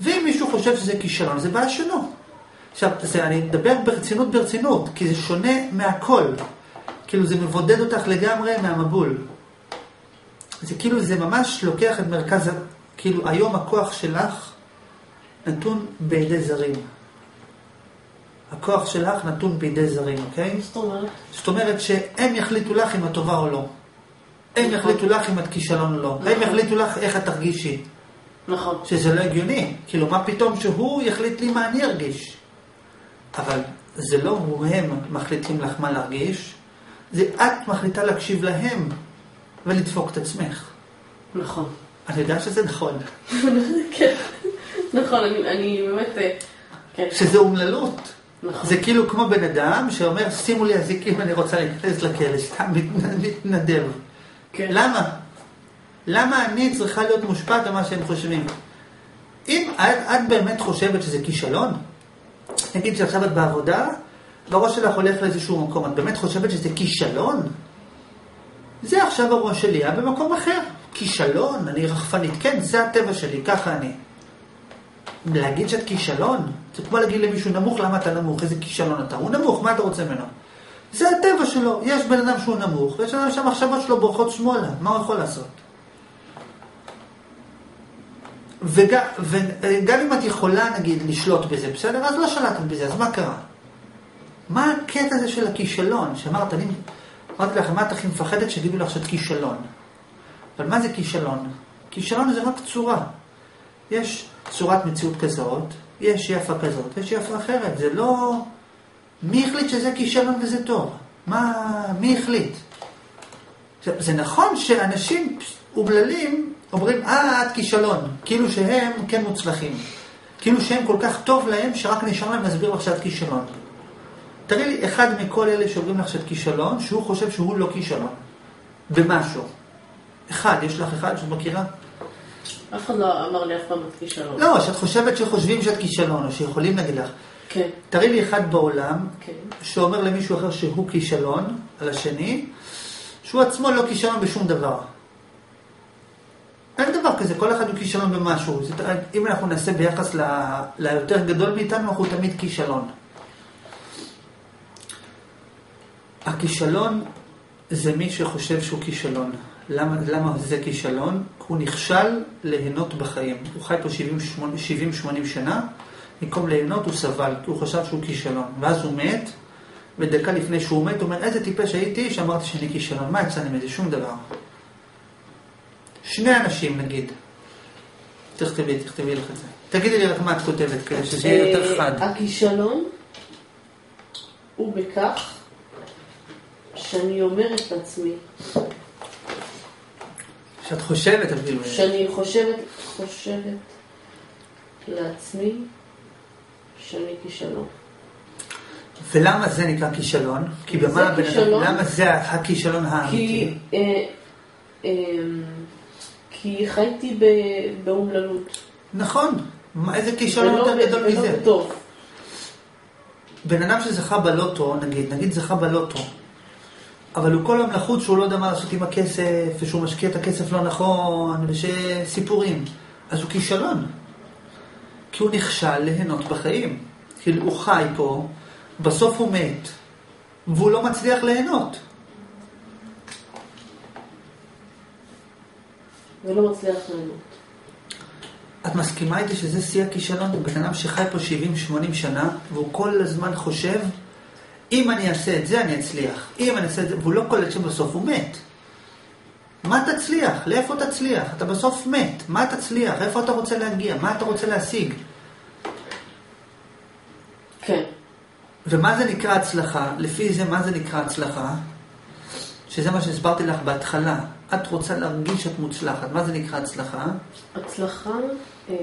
ואם מישהו חושב שזה כישלון, זה בעיה שלו. עכשיו, זה, אני מדבר ברצינות ברצינות, כי זה שונה מהכל. כאילו זה מבודד אותך לגמרי מהמבול. זה כאילו, זה ממש לוקח את מרכז, כאילו היום הכוח שלך נתון בידי זרים. הכוח שלך נתון בידי זרים, אוקיי? זאת אומרת? זאת אומרת שהם יחליטו לך אם את טובה או לא. הם יחליטו לך אם את כישלון או לא. הם יחליטו לך איך את תרגישי. נכון. שזה לא הגיוני. כאילו, מה פתאום שהוא יחליט לי מה אני ארגיש? אבל זה לא הם מחליטים לך מה להרגיש, זה את מחליטה להקשיב להם ולדפוק את עצמך. נכון. אני יודע שזה נכון. כן. נכון, אני, אני באמת... אה, כן. שזה אומללות. נכון. זה כאילו כמו בן אדם שאומר, שימו לי אזיקים, אני רוצה להיכנס לכלא, סתם מת- מתנדב. כן. למה? למה אני צריכה להיות מושפעת ממה שהם חושבים? אם את, את באמת חושבת שזה כישלון, נגיד שעכשיו את בעבודה, והראש שלך הולך לאיזשהו מקום, את באמת חושבת שזה כישלון? זה עכשיו הראש שלי, היה במקום אחר. כישלון, אני רחפנית, כן, זה הטבע שלי, ככה אני. להגיד שאת כישלון, זה כמו להגיד למישהו נמוך, למה אתה נמוך? איזה כישלון אתה? הוא נמוך, מה אתה רוצה ממנו? זה הטבע שלו, יש בן אדם שהוא נמוך, ויש אדם שהמחשבות שלו בורחות שמאלה, מה הוא יכול לעשות? וגם, אם את יכולה, נגיד, לשלוט בזה, בסדר? אז לא שלטת בזה, אז מה קרה? מה הקטע הזה של הכישלון? שאמרת, אני אמרתי לך, מה את הכי מפחדת שיגידו לך שאת כישלון? אבל מה זה כישלון? כישלון זה רק צורה. יש צורת מציאות כזאת, יש יפה כזאת, יש יפה אחרת. זה לא... מי החליט שזה כישלון וזה טוב? מה... מי החליט? עכשיו, זה נכון שאנשים אומללים אומרים, אה, את כישלון. כאילו שהם כן מוצלחים. כאילו שהם כל כך טוב להם, שרק נשאר להם להסביר לך שאת כישלון. תראי לי אחד מכל אלה שאומרים לך שאת כישלון, שהוא חושב שהוא לא כישלון. במשהו. אחד, יש לך אחד שאת מכירה? אף אחד לא אמר לי אף פעם את כישלון. לא, שאת חושבת שחושבים שאת כישלון, או שיכולים להגיד לך. כן. תראי לי אחד בעולם, כן. שאומר למישהו אחר שהוא כישלון, על השני, שהוא עצמו לא כישלון בשום דבר. אין דבר כזה, כל אחד הוא כישלון במשהו. זה, אם אנחנו נעשה ביחס ל, ליותר גדול מאיתנו, אנחנו תמיד כישלון. הכישלון זה מי שחושב שהוא כישלון. למה, למה זה כישלון? הוא נכשל ליהנות בחיים. הוא חי פה 70-80 שנה, במקום ליהנות הוא סבל, הוא חשב שהוא כישלון. ואז הוא מת, ודקה לפני שהוא מת, הוא אומר, איזה טיפש הייתי שאמרתי שאני כישלון. מה יצא לי מזה? שום דבר. שני אנשים נגיד. תכתבי, תכתבי לך את זה. תגידי לי רק מה את כותבת, כדי שזה יהיה יותר חד. אה, הכישלון הוא בכך שאני אומרת לעצמי, שאת חושבת אפילו. שאני חושבת, חושבת לעצמי שאני כישלון. ולמה זה נקרא כישלון? כי במה הבן אדם. למה זה הכישלון האמיתי? כי, אה, אה, כי חייתי באומללות. נכון. איזה כישלון ולא יותר גדול ולא מזה? בטוב. בן אדם שזכה בלוטו, נגיד, נגיד זכה בלוטו, אבל הוא כל היום לחוץ שהוא לא יודע מה לעשות עם הכסף, ושהוא משקיע את הכסף לא נכון, ושסיפורים. אז הוא כישלון. כי הוא נכשל ליהנות בחיים. כאילו, הוא חי פה, בסוף הוא מת, והוא לא מצליח ליהנות. ולא מצליח ליהנות. את מסכימה איתי שזה שיא הכישלון? בן אדם שחי פה 70-80 שנה, והוא כל הזמן חושב, אם אני אעשה את זה, אני אצליח. אם אני אעשה את זה, והוא לא קולט שבסוף הוא מת. מה תצליח? לאיפה תצליח? אתה בסוף מת. מה תצליח? איפה אתה רוצה להגיע? מה אתה רוצה להשיג? כן. ומה זה נקרא הצלחה? לפי זה, מה זה נקרא הצלחה? שזה מה שהסברתי לך בהתחלה. את רוצה להרגיש שאת מוצלחת. מה זה נקרא הצלחה? הצלחה, אה,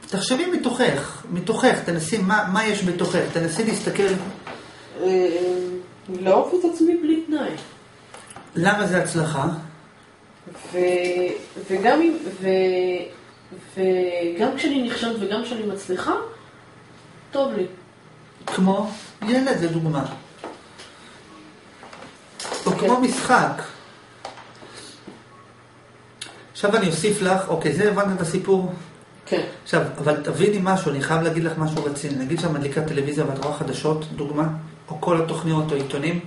תחשבי מתוכך, מתוכך, תנסי, מה, מה יש בתוכך? תנסי להסתכל, אה, לעוף את עצמי בלי תנאי. למה זה הצלחה? ו, וגם, אם- ו, וגם כשאני נכשלת וגם כשאני מצליחה, טוב לי. כמו ילד לדוגמה. או כן. כמו משחק. עכשיו אני אוסיף לך, אוקיי, זה הבנת את הסיפור? כן. עכשיו, אבל תביני משהו, אני חייב להגיד לך משהו רציני. נגיד שאת מדליקה טלוויזיה ואת רואה חדשות, דוגמה, או כל התוכניות או עיתונים,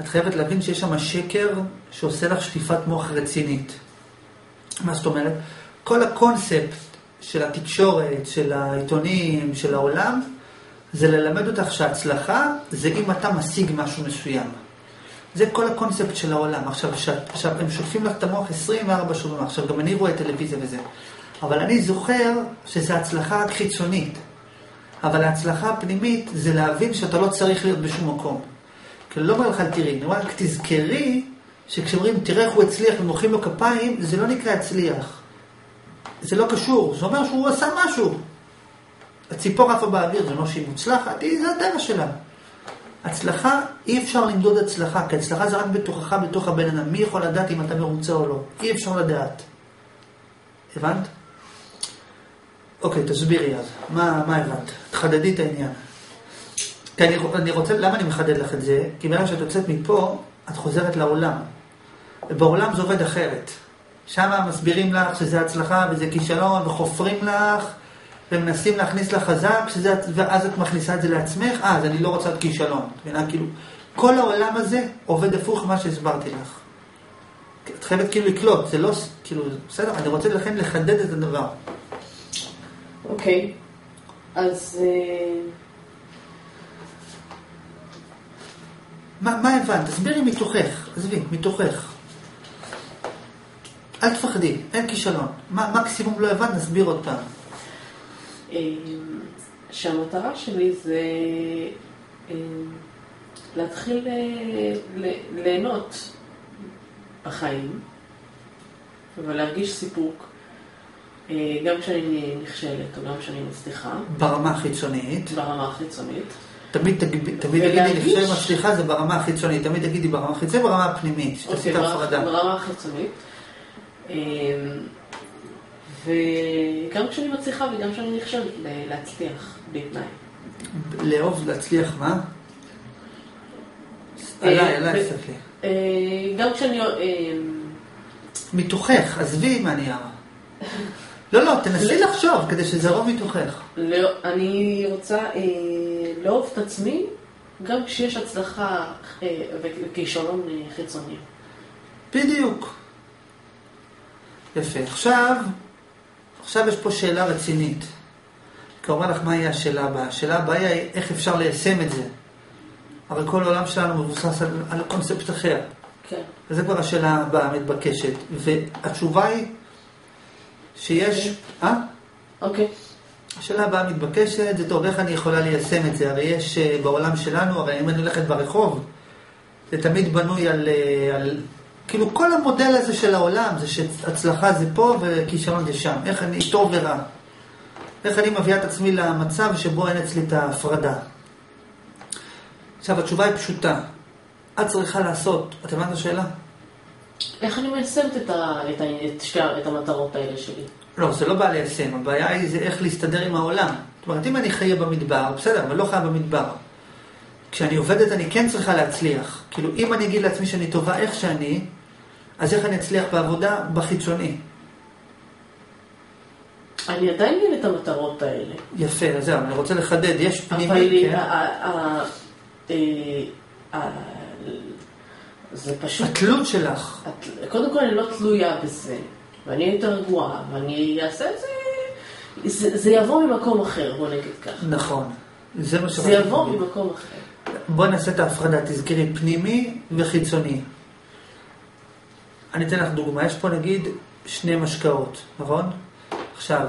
את חייבת להבין שיש שם שקר שעושה לך שטיפת מוח רצינית. מה זאת אומרת? כל הקונספט של התקשורת, של העיתונים, של העולם, זה ללמד אותך שהצלחה זה אם אתה משיג משהו מסוים. זה כל הקונספט של העולם. עכשיו, עכשיו הם שוטפים לך את המוח 24 שעות. עכשיו, גם אני רואה טלוויזיה וזה. אבל אני זוכר שזו הצלחה חיצונית. אבל ההצלחה הפנימית זה להבין שאתה לא צריך להיות בשום מקום. כי לא אומר לך, תראי, אני אומר רק תזכרי שכשאומרים, תראה איך הוא הצליח ומוחאים לו כפיים, זה לא נקרא הצליח. זה לא קשור, זה אומר שהוא עשה משהו. הציפור עפה באוויר, זה אומר שהיא מוצלחת, היא, זה הטבע שלה. הצלחה, אי אפשר למדוד הצלחה, כי הצלחה זה רק בתוכך, בתוך הבן אדם. מי יכול לדעת אם אתה מרוצה או לא? אי אפשר לדעת. הבנת? אוקיי, תסבירי אז. מה, מה הבנת? תחדדי את העניין. כי אני, אני רוצה, למה אני מחדד לך את זה? כי ברגע שאת יוצאת מפה, את חוזרת לעולם. ובעולם זה עובד אחרת. שם מסבירים לך שזה הצלחה וזה כישלון, וחופרים לך, ומנסים להכניס לך חזק, שזה, ואז את מכניסה את זה לעצמך, אה, אז אני לא רוצה את כישלון. את מבינה? כאילו, כל העולם הזה עובד הפוך ממה שהסברתי לך. את חייבת כאילו לקלוט, זה לא, כאילו, בסדר, אני רוצה לכן לחדד את הדבר. אוקיי. אז... אה, מה, מה הבנת? תסבירי מתוכך, עזבי, מתוכך. אל תפחדי, אין כישלון. מה, מקסימום לא הבנת, נסביר עוד פעם. אה, שהמטרה שלי זה אה, להתחיל אה, ליהנות בחיים ולהרגיש סיפוק אה, גם כשאני נכשלת או גם כשאני מצליחה ברמה החיצונית. ברמה החיצונית. תמיד תגיד- תמיד תגידי, לפני מצליחה זה ברמה החיצונית, תמיד תגידי ברמה החיצונית, ברמה הפנימית, שתעשי את ההפרדה. ברמה החיצונית. אה, וגם כשאני מצליחה וגם כשאני נכשלת, להצליח בלי תנאי. לאהוב, להצליח, מה? אה, עליי, עליי, ו- תסתכלי. אה, גם כשאני... אה, מתוכך, עזבי מהנייר. לא, לא, תנסי לחשוב כדי שזה יבוא מתוכך. לא, אני רוצה אה, לאהוב את עצמי גם כשיש הצלחה אה, וכישלון אה, חיצוני. בדיוק. יפה. עכשיו, עכשיו יש פה שאלה רצינית. כי אומר לך, מה יהיה השאלה הבאה? השאלה הבאה היא איך אפשר ליישם את זה. הרי כל העולם שלנו מבוסס על, על קונספט אחר. כן. וזו כבר השאלה הבאה המתבקשת. והתשובה היא שיש... אה? אוקיי. השאלה הבאה המתבקשת זה טוב, איך אני יכולה ליישם את זה? הרי יש אה, בעולם שלנו, הרי אם אני הולכת ברחוב, זה תמיד בנוי על, אה, על... כאילו כל המודל הזה של העולם זה שהצלחה זה פה וכישלון זה שם. איך אני טוב ורע. איך אני מביאה את עצמי למצב שבו אין אצלי את ההפרדה. עכשיו, התשובה היא פשוטה. את צריכה לעשות, את הבנת השאלה? איך אני מיישמת את, ה, את, ה, את, שתי, את המטרות האלה שלי? לא, זה לא בא ליישם, הבעיה היא זה איך להסתדר עם העולם. זאת אומרת, אם אני חיה במדבר, בסדר, אבל לא חיה במדבר. כשאני עובדת אני כן צריכה להצליח. כאילו, אם אני אגיד לעצמי שאני טובה איך שאני, אז איך אני אצליח בעבודה? בחיצוני. אני עדיין אין את המטרות האלה. יפה, אז זהו, אני רוצה לחדד, יש אבל פנימי, כן? ה- אה, זה פשוט... התלות שלך. קודם כל אני לא תלויה בזה, ואני אהיה יותר רגועה, ואני אעשה את זה... זה, זה יבוא ממקום אחר, בוא נגיד ככה. נכון. זה מה זה שרציתי יבוא. ממקום אחר. בואי נעשה את ההפרדה, תזכרי, פנימי וחיצוני. אני אתן לך דוגמה, יש פה נגיד שני משקאות, נכון? עכשיו,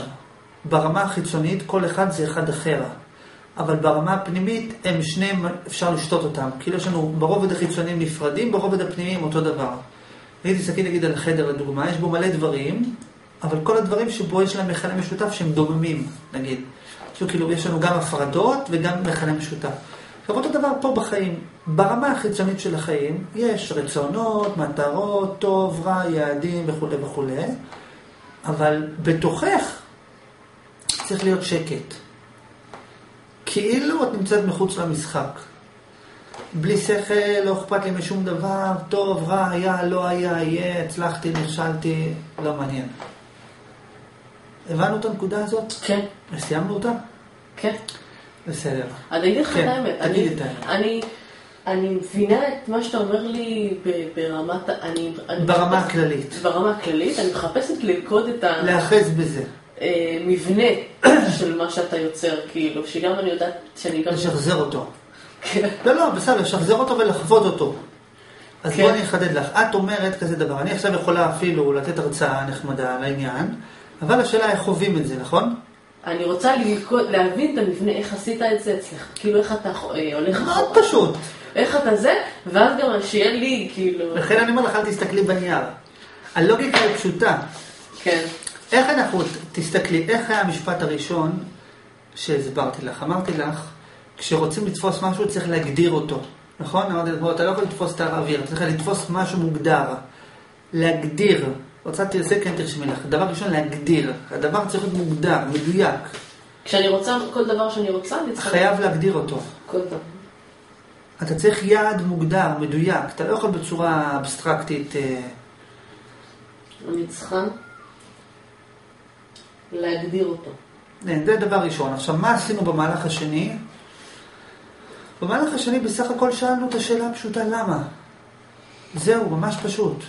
ברמה החיצונית כל אחד זה אחד אחר, אבל ברמה הפנימית הם שניהם, אפשר לשתות אותם. כאילו יש לנו ברובד החיצוני נפרדים, ברובד הפנימי הם אותו דבר. נגיד, תסתכלי נגיד על חדר לדוגמה, יש בו מלא דברים, אבל כל הדברים שבו יש להם מכנה משותף שהם דוממים, נגיד. כאילו יש לנו גם הפרדות וגם מכנה משותף. עכשיו אותו דבר פה בחיים, ברמה החיצונית של החיים יש רצונות, מטרות, טוב, רע, יעדים וכולי וכולי, אבל בתוכך צריך להיות שקט. כאילו את נמצאת מחוץ למשחק. בלי שכל, לא אכפת לי משום דבר, טוב, רע, היה, לא היה, יהיה, הצלחתי, נכשלתי, לא מעניין. הבנו את הנקודה הזאת? כן, וסיימנו אותה? כן. בסדר. אני אגיד לך את כן, האמת. תגידי אני- את האמת. אני... מבינה את מה שאתה אומר לי ברמת... ה- אני, אני ברמה מחפשת- הכללית. ברמה הכללית, אני מחפשת ללכוד את להיאחז בזה. המבנה של מה שאתה יוצר, כאילו, שגם אני יודעת שאני גם... לשחזר אותו. כן. לא, לא, בסדר, לשחזר אותו ולחוות אותו. אז כן. בואי אני אחדד לך. את אומרת כזה דבר, אני עכשיו יכולה אפילו לתת הרצאה נחמדה על העניין, אבל השאלה איך חווים את זה, נכון? אני רוצה ללכוד, להבין את המבנה, איך עשית את זה אצלך, כאילו איך אתה אה, הולך מאוד פשוט. איך אתה זה, ואז גם שיהיה לי, כאילו... לכן אני אומר לך, אל תסתכלי בנייר. הלוגיקה היא פשוטה. כן. איך אנחנו, תסתכלי, איך היה המשפט הראשון שהסברתי לך? אמרתי לך, כשרוצים לתפוס משהו צריך להגדיר אותו, נכון? אמרתי לך, אתה לא יכול לתפוס את האוויר, צריך לתפוס משהו מוגדר. להגדיר, רוצה תרצה, כן תרשמי לך. דבר ראשון, להגדיר. הדבר צריך להיות מוגדר, מדויק. כשאני רוצה, כל דבר שאני רוצה, אני צריכה... חייב להגדיר אותו. כל דבר. אתה צריך יעד מוגדר, מדויק. אתה לא יכול בצורה אבסטרקטית. אה, אני צריכה להגדיר אותו. כן, זה דבר ראשון. עכשיו, מה עשינו במהלך השני? במהלך השני בסך הכל שאלנו את השאלה הפשוטה למה. זהו, ממש פשוט.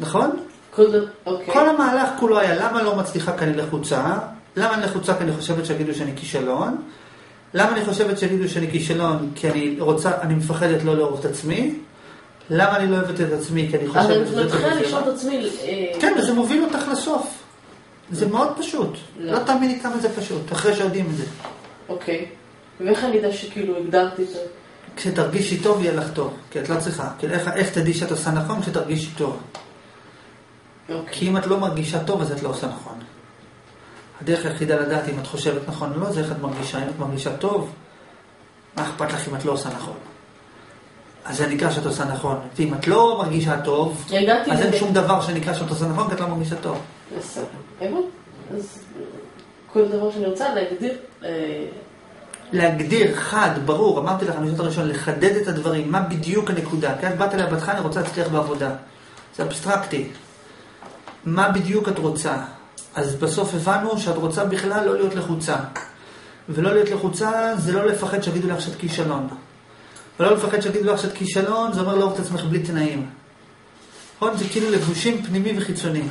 נכון? כל אוקיי. כל המהלך כולו היה למה לא מצליחה כי אני לחוצה, למה אני לחוצה כי אני חושבת שיגידו שאני כישלון, למה אני חושבת שיגידו שאני כישלון כי אני רוצה, אני מפחדת לא לאהוב את עצמי, למה אני לא אוהבת את עצמי כי אני חושבת שזה מתחילה טוב לשאול את עצמי... אה. כן, וזה מוביל אותך לסוף. זה מאוד פשוט. לא. לא תאמיני כמה זה פשוט, אחרי שיודעים את זה. אוקיי. ואיך אני אדע שכאילו הגדרתי את זה? כשתרגישי טוב יהיה לך טוב, כי את לא צריכה. כאילו, איך תדעי שאת עושה נכון כשתרגישי טוב? אוקיי. כי אם את לא מרגישה טוב, אז את לא עושה נכון. הדרך היחידה לדעת אם את חושבת נכון או לא, זה איך את מרגישה. אם את מרגישה טוב, מה אכפת לך אם את לא עושה נכון? אז זה נקרא שאת עושה נכון. ואם את לא מרגישה טוב, אז אין. שום דבר שנקרא שאת עושה נכון, כי את לא מרגישה טוב. בסדר. אז כל דבר שאני רוצה להגדיר... אה, להגדיר חד, ברור, אמרתי לך במשפט הראשון, לחדד את הדברים, מה בדיוק הנקודה. כי את באת אליי בהתחלה, אני רוצה להצליח בעבודה. זה אבסטרקטי. מה בדיוק את רוצה? אז בסוף הבנו שאת רוצה בכלל לא להיות לחוצה. ולא להיות לחוצה זה לא לפחד שיגידו לך שאת כישלון. ולא לפחד שיגידו לך שאת כישלון, זה אומר לאהוב את עצמך בלי תנאים. נכון? זה כאילו לבושים פנימי וחיצוני.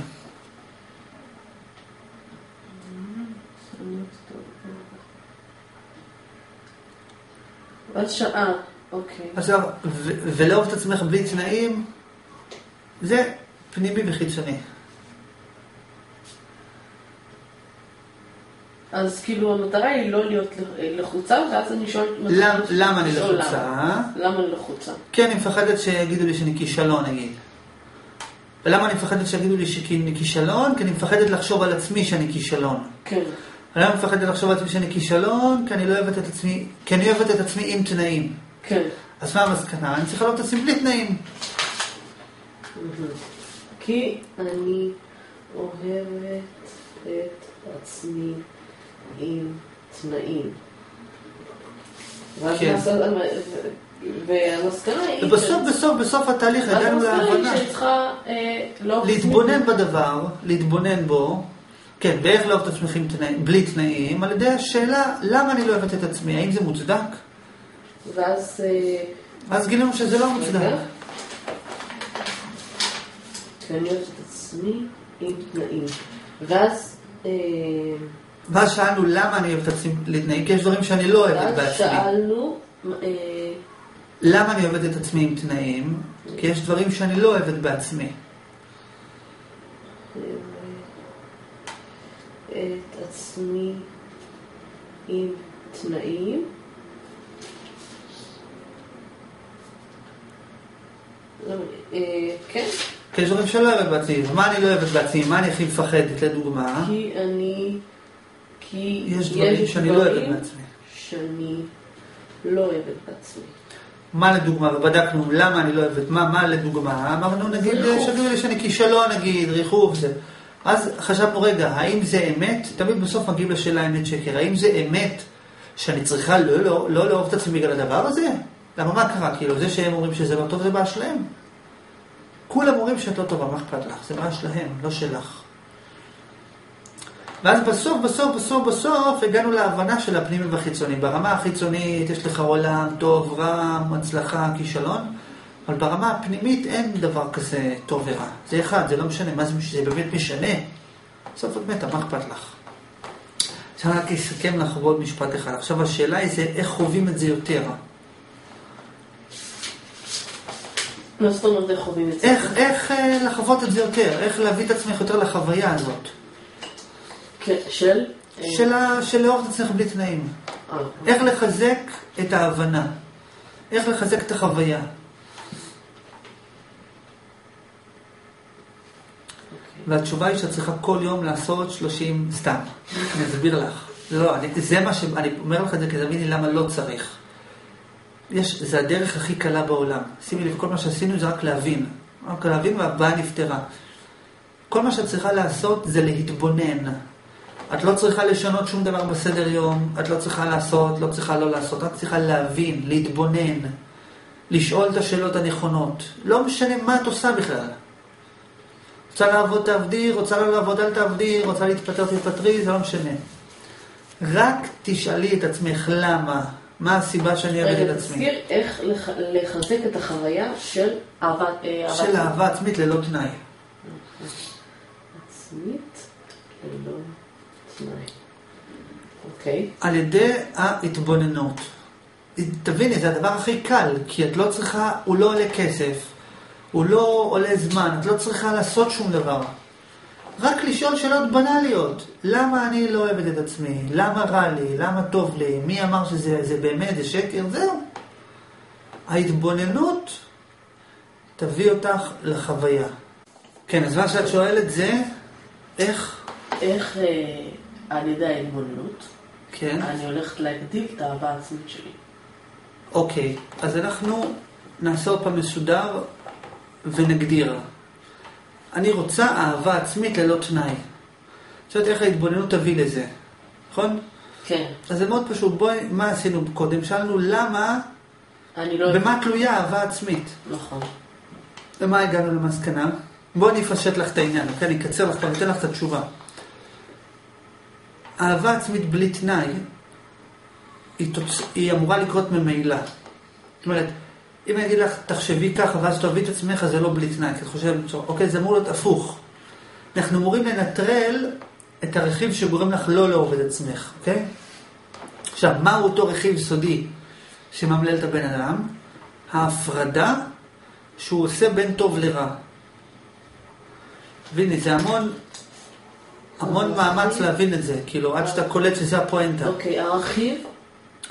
שעה, אוקיי. עכשיו, ולאהוב את עצמך בלי תנאים, זה פנימי וחיצוני. אז כאילו המטרה היא לא להיות לח- לחוצה, ואז אני שואלת... למ- למה אני לשאול לחוצה? למה. למה אני לחוצה? כי אני מפחדת שיגידו לי שאני כישלון, נגיד. ולמה אני מפחדת שיגידו לי שאני כישלון? כי אני מפחדת לחשוב על עצמי שאני כישלון. כן. אני מפחדת לחשוב על עצמי שאני כישלון? כי אני לא אוהבת את עצמי, כי אני אוהבת את עצמי עם תנאים. כן. אז מה המסקנה? אני צריכה לאהוב את עצמי בלי תנאים. כי אני אוהבת את עצמי עם תנאים. כן. והמסקנה היא... ובסוף, בסוף, בסוף התהליך אז הגענו המסקנה היא להבנה. שאני צריכה אה, לא... להתבונן בדבר, להתבונן בו, כן, באיך לאהוב את עצמך בלי תנאים, על ידי השאלה למה אני לא אוהבת את עצמי, האם זה מוצדק? ואז... אה, אז גילינו שזה לא מוצדק. כי אני אוהבת את עצמי עם תנאים. ואז... ואז שאלנו למה אני אוהבת את עצמי תנאים, כי יש דברים שאני לא אוהבת ואז בעצמי. שאלנו... אה, למה אני אוהבת את עצמי עם תנאים? כי יש דברים שאני לא אוהבת בעצמי. את עצמי עם תנאים. לא, אה, כן, כי יש דברים שאני לא אוהבת בעצמי. ומה אני לא אוהבת בעצמי? מה אני הכי מפחדת, לדוגמה? כי אני... כי יש דברים שאני לא אוהבת בעצמי. שאני לא אוהבת בעצמי. מה לדוגמה? ובדקנו למה אני לא אוהבת, מה, מה לדוגמה? אמרנו נגיד, לי שאני כישלון נגיד, ריחוף זה. אז חשבנו רגע, האם זה אמת? תמיד בסוף מגיעים לשאלה אמת שקר. האם זה אמת שאני צריכה לא, לא, לא לאהוב את עצמי בגלל הדבר הזה? למה מה קרה? כאילו זה שהם אומרים שזה לא טוב זה בעיה שלהם. כולם אומרים שאת לא טובה, מה אכפת לך? זה בעיה שלהם, לא שלך. ואז בסוף, בסוף, בסוף, בסוף, הגענו להבנה של הפנימי והחיצוני. ברמה החיצונית יש לך עולם טוב, רע, הצלחה, כישלון, אבל ברמה הפנימית אין דבר כזה טוב ורע. זה אחד, זה לא משנה, מה זה, זה באמת משנה? בסוף את מתה, מה אכפת לך? עכשיו רק אסכם לך בעוד משפט אחד. עכשיו השאלה היא זה איך חווים את זה יותר. מה זאת אומרת איך חווים את זה? איך, איך אה, לחוות את זה יותר, איך להביא את עצמך יותר לחוויה הזאת. כן, של? של, את עצמך בלי תנאים. אה, איך לחזק את ההבנה. איך לחזק את החוויה. והתשובה היא שאת צריכה כל יום לעשות 30 סתם. אני אסביר לך. לא, אני, זה מה ש... אני אומר לך את זה כדי להבין לי למה לא צריך. יש, זה הדרך הכי קלה בעולם. שימי לב, כל מה שעשינו זה רק להבין. רק להבין והבעיה נפתרה. כל מה שאת צריכה לעשות זה להתבונן. את לא צריכה לשנות שום דבר בסדר יום, את לא צריכה לעשות, לא צריכה לא לעשות, רק צריכה להבין, להתבונן, לשאול את השאלות הנכונות. לא משנה מה את עושה בכלל. רוצה לעבוד תעבדי, רוצה לא לעבוד אל תעבדי, רוצה להתפטר תתפטרי, זה לא משנה. רק תשאלי את עצמך למה, מה הסיבה שאני רגע, את עצמי. תזכיר איך לח- לחזק את החוויה של אהבה אה, אהבה של אהבה עצמית ללא תנאי. עצמית ללא אוקיי. על ידי ההתבוננות. תביני, זה הדבר הכי קל, כי את לא צריכה, הוא לא עולה כסף, הוא לא עולה זמן, את לא צריכה לעשות שום דבר. רק לשאול שאלות בנאליות. למה אני לא אוהבת את עצמי? למה רע לי? למה טוב לי? מי אמר שזה זה באמת, זה שקר? זהו. ההתבוננות תביא אותך לחוויה. כן, אז מה שאת שואלת זה, איך, איך אה, על ידי ההתבוננות כן, אני הולכת להגדיל את האהבה העצמית שלי. אוקיי, אז אנחנו נעשה עוד פעם מסודר ונגדיר. אני רוצה אהבה עצמית ללא תנאי. שואלת איך ההתבוננות תביא לזה, נכון? כן. אז זה מאוד פשוט. בואי, מה עשינו קודם? שאלנו למה, אני לא... במה תלויה אהבה עצמית? נכון. ומה הגענו למסקנה? בואי אני אפשט לך את העניין, אוקיי? אני אקצר לך, אני אתן לך את התשובה. אהבה עצמית בלי תנאי, היא, תוצ... היא אמורה לקרות ממילא. זאת אומרת, אם אני אגיד לך, תחשבי ככה, ואז תאהבי את עצמך, זה לא בלי תנאי, כי את חושבת, אוקיי, זה אמור להיות הפוך. אנחנו אמורים לנטרל את הרכיב שגורם לך לא לאהוב את עצמך, אוקיי? עכשיו, מהו אותו רכיב סודי שממלל את הבן אדם? ההפרדה שהוא עושה בין טוב לרע. והנה, זה המון, המון מאמץ להבין את זה, כאילו, עד שאתה קולט שזה הפואנטה. אוקיי, הרכיב,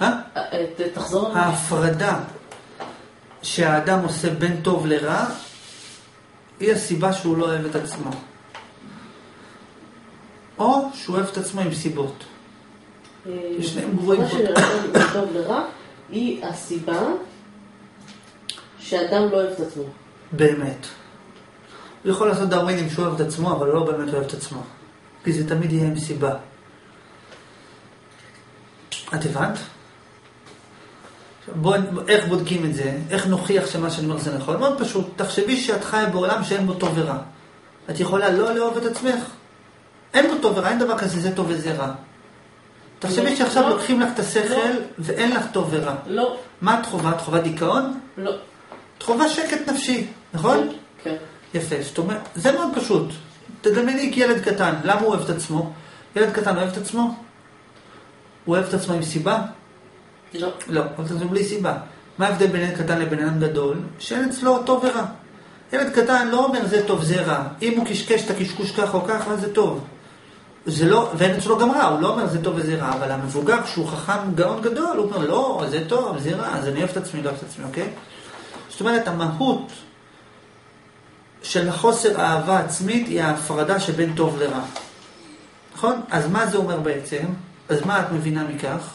אה? אה, אה, תחזור. ההפרדה שהאדם עושה בין טוב לרע, היא הסיבה שהוא לא אוהב את עצמו. או שהוא אוהב את עצמו עם סיבות. שניהם גבוהים פה. שנראה לנו טוב לרע, היא הסיבה שאדם לא אוהב את עצמו. באמת. הוא יכול לעשות דרווינים שהוא אוהב את עצמו, אבל לא באמת אוהב את עצמו. כי זה תמיד יהיה עם סיבה. את הבנת? בואי, איך בודקים את זה? איך נוכיח שמה שאני אומר זה נכון? מאוד פשוט. תחשבי שאת חיה בעולם שאין בו טוב ורע. את יכולה לא לאהוב את עצמך? אין בו טוב ורע, אין דבר כזה, זה טוב וזה רע. תחשבי לא, שעכשיו לא. לוקחים לך את השכל לא. ואין לך טוב ורע. לא, מה את חווה? את חווה דיכאון? לא. את חווה שקט נפשי, נכון? כן. יפה, זאת אומרת, זה מאוד פשוט. תדמייני כילד קטן, למה הוא אוהב את עצמו? ילד קטן אוהב את עצמו? הוא אוהב את עצמו עם סיבה? לא. לא, אוהב את עצמו בלי סיבה. מה ההבדל בין ילד קטן לבן אדם גדול? שאין אצלו טוב ורע. ילד קטן לא אומר זה טוב, זה רע. אם הוא קשקש את הקשקוש ככה או ככה, זה טוב. זה לא, ואין אצלו גם רע, הוא לא אומר זה טוב וזה רע, אבל המבוגר, שהוא חכם גאון גדול, הוא אומר לא, זה טוב, זה רע, אז אני אוהב את עצמי, לא אוהב את עצמי, אוקיי? זאת אומרת, המהות של החוסר אהבה עצמית היא ההפרדה שבין טוב לרע. נכון? אז מה זה אומר בעצם? אז מה את מבינה מכך?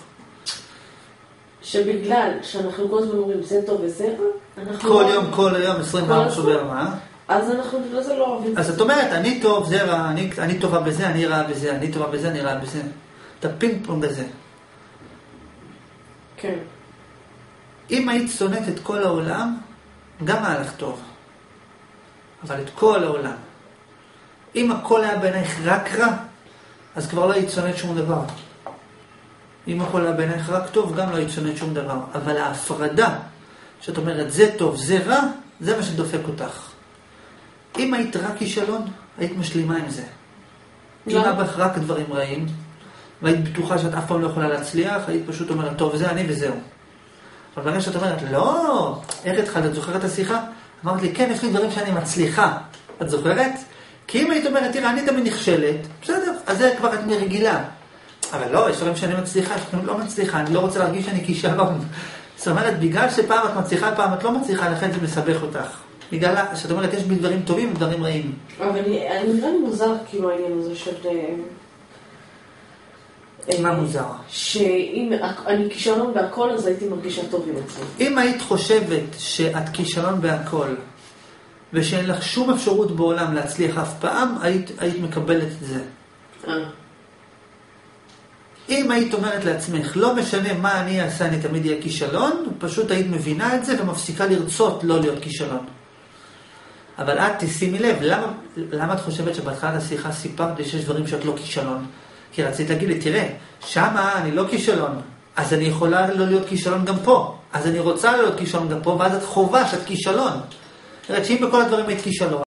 שבגלל שאנחנו כל הזמן אומרים זה טוב וזה רע, אנחנו כל לא- יום, כל היום, 24 כל שובר מה? אז אנחנו בגלל זה לא אוהבים. אז את אומרת, אני טוב, זה רע, אני, אני טובה בזה, אני רעה בזה, אני טובה בזה, אני רעה בזה. את הפינג פונג הזה. כן. אם היית שונאת את כל העולם, גם היה לך טוב. אבל את כל העולם. אם הכל היה בעינייך רק רע, אז כבר לא שונאת שום דבר. אם הכל היה בעינייך רק טוב, גם לא שונאת שום דבר. אבל ההפרדה, שאת אומרת, זה טוב, זה רע, זה מה שדופק אותך. אם היית רק כישלון, היית משלימה עם זה. אם למה? היה בך רק דברים רעים, והיית בטוחה שאת אף פעם לא יכולה להצליח, היית פשוט אומרת, טוב, זה אני וזהו. אבל ברגע שאת אומרת, לא, איך התחלת, את זוכרת את השיחה? אמרת לי, כן, יש לי דברים שאני מצליחה. את זוכרת? כי אם היית אומרת, תראה, אני תמיד נכשלת, בסדר, אז זה כבר את רגילה. אבל לא, יש דברים שאני מצליחה, יש דברים לא מצליחה, אני לא רוצה להרגיש שאני כישלון. זאת אומרת, בגלל שפעם את מצליחה, פעם את לא מצליחה, לכן זה מסבך אותך. בגלל שאת אומרת, יש בי דברים טובים ודברים רעים. אבל אני- אני נראה לי מוזר, כאילו, העניין הזה של... מה מוזר? שאם אני כישלון בהכל, אז הייתי מרגישה טוב עם עצמי. אם היית חושבת שאת כישלון בהכל, ושאין לך שום אפשרות בעולם להצליח אף פעם, היית, היית מקבלת את זה. אה, אם היית אומרת לעצמך, לא משנה מה אני אעשה, אני תמיד אהיה כישלון, פשוט היית מבינה את זה ומפסיקה לרצות לא להיות כישלון. אבל את תשימי לב, למה, למה את חושבת שבהתחלת השיחה סיפרת לי שיש דברים שאת לא כישלון? כי רצית להגיד לי, תראה, שמה אני לא כישלון, אז אני יכולה לא להיות כישלון גם פה. אז אני רוצה להיות כישלון גם פה, ואז את חובה שאת כישלון. זאת אומרת שאם בכל הדברים היית כישלון,